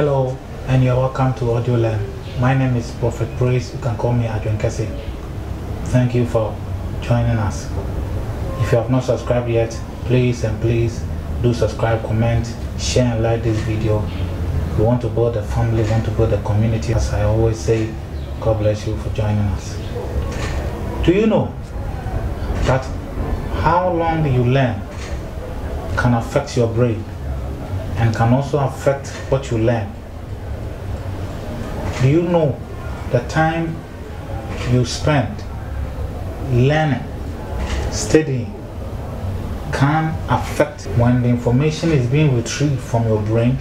and you're welcome to Audio Learn. My name is Prophet Praise. You can call me Adrian Kese. Thank you for joining us. If you have not subscribed yet, please and please do subscribe, comment, share, and like this video. We want to build a family, want to build a community. As I always say, God bless you for joining us. Do you know that how long you learn can affect your brain and can also affect what you learn? Do you know the time you spend learning, studying, can affect when the information is being retrieved from your brain?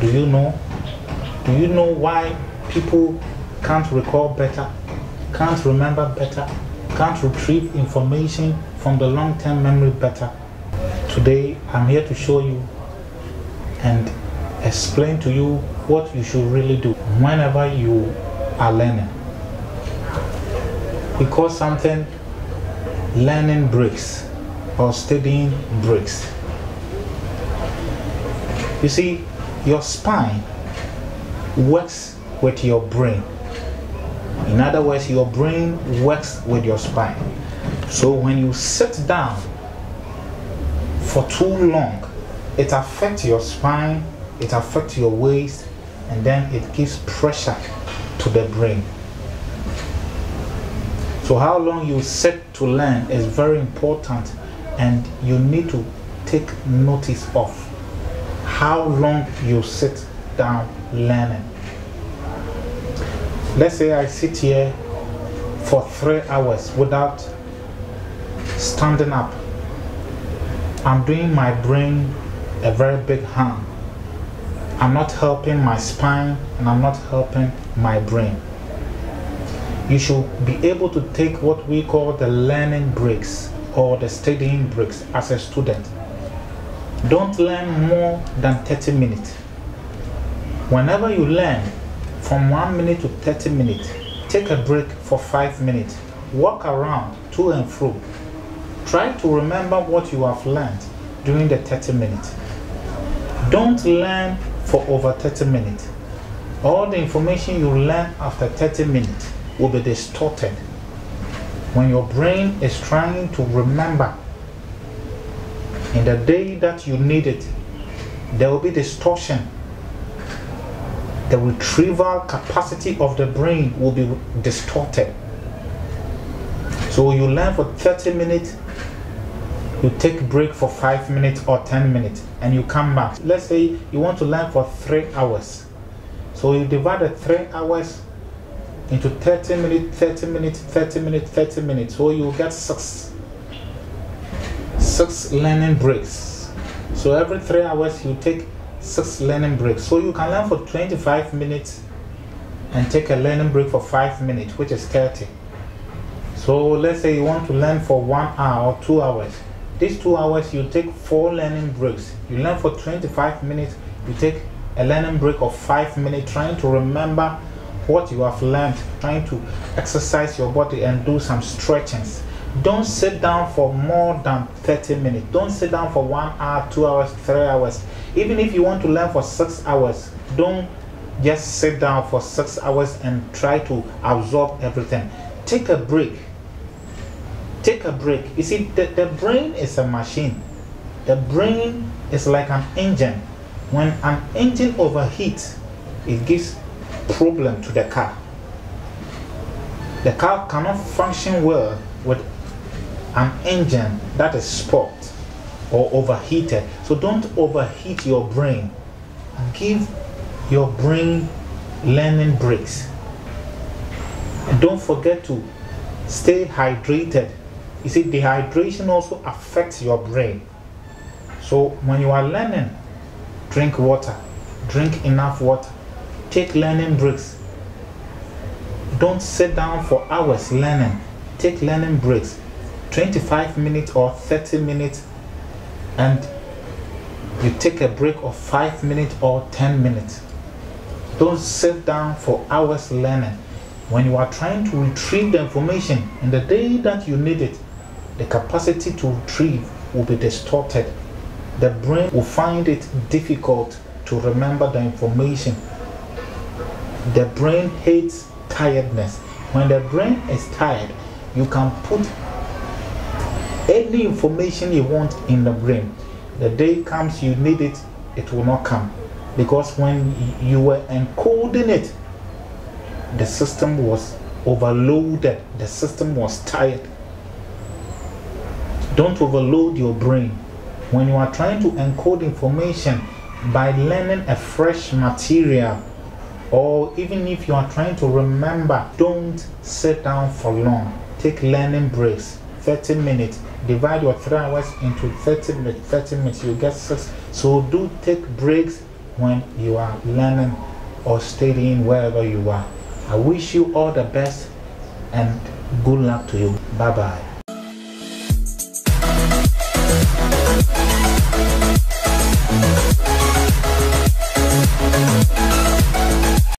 Do you know? Do you know why people can't recall better, can't remember better, can't retrieve information from the long term memory better? Today, I'm here to show you and explain to you what you should really do whenever you are learning. Because something learning breaks or studying breaks. You see, your spine works with your brain. In other words, your brain works with your spine. So when you sit down for too long, it affects your spine, it affects your waist, and then it gives pressure to the brain. So, how long you sit to learn is very important, and you need to take notice of how long you sit down learning. Let's say I sit here for three hours without standing up. I'm doing my brain a very big harm. I'm not helping my spine and I'm not helping my brain. You should be able to take what we call the learning breaks or the studying breaks as a student. Don't learn more than 30 minutes. Whenever you learn from 1 minute to 30 minutes, take a break for 5 minutes. Walk around to and fro. Try to remember what you have learned during the 30 minutes. Don't learn for over 30 minutes. All the information you learn after 30 minutes will be distorted. When your brain is trying to remember in the day that you need it, there will be distortion. The retrieval capacity of the brain will be distorted. So you learn for 30 minutes, you take break for 5 minutes or 10 minutes and you come back. Let's say you want to learn for 3 hours. So you divide the 3 hours into 30 minutes, 30 minutes, 30 minutes, 30 minutes. So you get 6 6 learning breaks. So every 3 hours you take 6 learning breaks. So you can learn for 25 minutes and take a learning break for 5 minutes, which is 30. So let's say you want to learn for 1 hour or 2 hours. These 2 hours you take 4 learning breaks. You learn for 25 minutes, you take a learning break of 5 minutes trying to remember what you have learned, trying to exercise your body and do some stretchings. Don't sit down for more than 30 minutes. Don't sit down for 1 hour, 2 hours, 3 hours. Even if you want to learn for 6 hours, don't just sit down for 6 hours and try to absorb everything. Take a break. Take a break. You see, the, the brain is a machine. The brain is like an engine. When an engine overheats, it gives problem to the car. The car cannot function well with an engine that is spoiled or overheated. So don't overheat your brain. Give your brain learning breaks. And don't forget to stay hydrated. You see, dehydration also affects your brain. So when you are learning, drink water, drink enough water, take learning breaks. Don't sit down for hours learning. Take learning breaks. 25 minutes or 30 minutes and you take a break of 5 minutes or 10 minutes. Don't sit down for hours learning. When you are trying to retrieve the information in the day that you need it, the capacity to retrieve will be distorted. The brain will find it difficult to remember the information the brain hates tiredness. When the brain is tired, you can put any information you want in the brain. The day comes you need it, it will not come. Because when you were encoding it, the system was overloaded, the system was tired. Don't overload your brain. When you are trying to encode information by learning a fresh material, or even if you are trying to remember, don't sit down for long. Take learning breaks, 30 minutes. Divide your three hours into 30 minutes. 30 minutes, you get six. So do take breaks when you are learning or studying wherever you are. I wish you all the best and good luck to you. Bye bye.